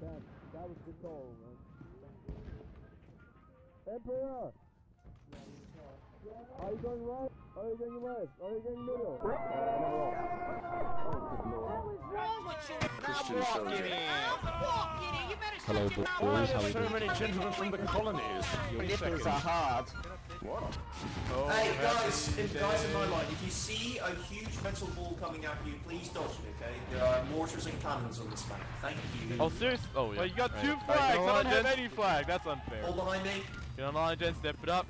That, that was the goal, man. Emperor! Are you going right? Are you going left? Are you going middle? Oh, Christian soldier. Hello, boys. How are you So many gentlemen from the colonies. Your Nipples are hard. What? Oh, Hey guys, if, guys in my line, if you see a huge metal ball coming at you, please dodge it, okay? There are mortars and cannons on this map. Thank you. Oh, seriously? Oh, yeah. Well, you got Right. two flags. get I don't have any flag. That's unfair. Hold behind me. Get on line, gents. Step it up.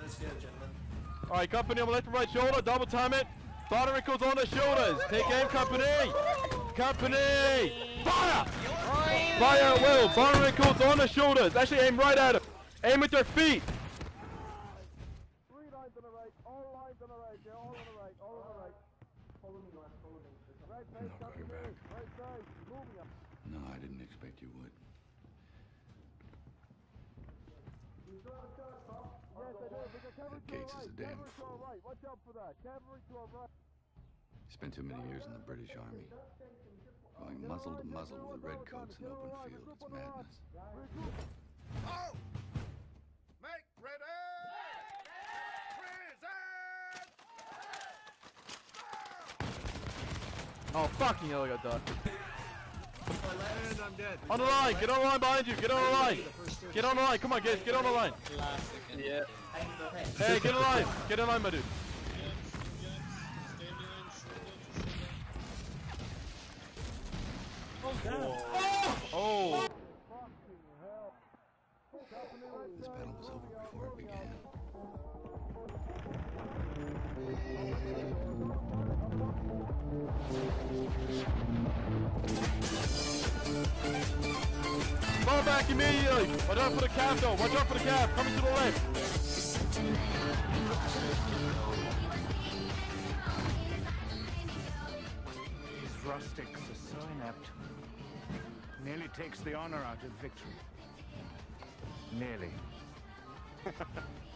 Let's go, gentlemen. All right, company on the left and right shoulder. Double time it. Fire on the shoulders. Take aim, company. Company. Fire. Fire at will. Fire wrinkles on the shoulders. Actually, aim right at him. Aim with your feet. Three lines on the right, all lines on the right, yeah, all on the right, all on the right. Follow me, man. Follow me. Right side, not going back. right side, moving up. No, I didn't expect you would. Yes, I do, we got cavalry to our Gates is a damn cavalry to our fool. right, watch out for that, cavalry to our right. Spent too many years in the British Army. Going muzzle to muzzle with redcoats in open field is madness. Oh! Make ready! Oh, fucking hell, I got done. And I'm dead. On the line. Get on the line behind you. Get on the line. Get on the line. Come on, guys. Get on the line. Yeah. Hang the head. Hey, get in line. Get in line, my dude. Oh. This battle was over before it began. Fall back immediately. Watch out for the cab, though. Watch out for the cab. Coming to the left. Rustics are so inept. Nearly takes the honor out of victory. Nearly.